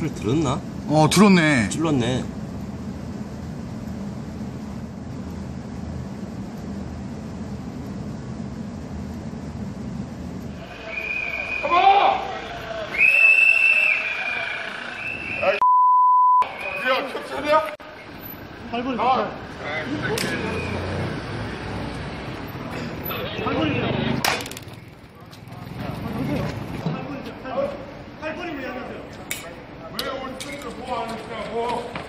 소리 들었나? 어 들었네 찔렀네. 팔걸이 아, 팔걸이 팔걸이 왜 하세요? We what you think of, boy? Boy.